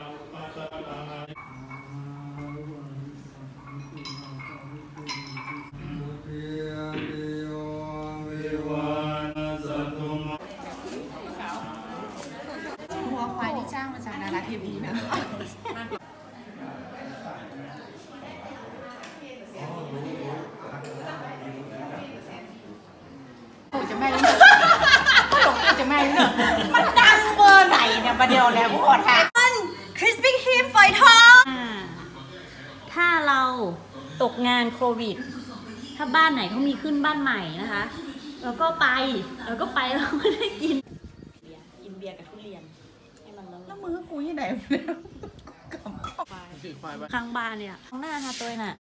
หัวควายที่จ้างมาจากนาราทีวีนะปู่จะแม่ลิ้นหลงปู่จะแม่ลิ้นมันดังเบอร์ไหนเนี่ยประเดี๋ยวแล้วพ่อทาง ตกงานโควิด ถ้าบ้านไหนเขามีขึ้นบ้านใหม่นะคะ เราก็ไป เราก็ไปเราไม่ได้กินเบียร์กินเบียร์กับทุเรียนให้มันร้อนแล้วมือกูที่ไหนๆข้างบ้านเนี่ยข้างหน้าค่ะตัวน่ะ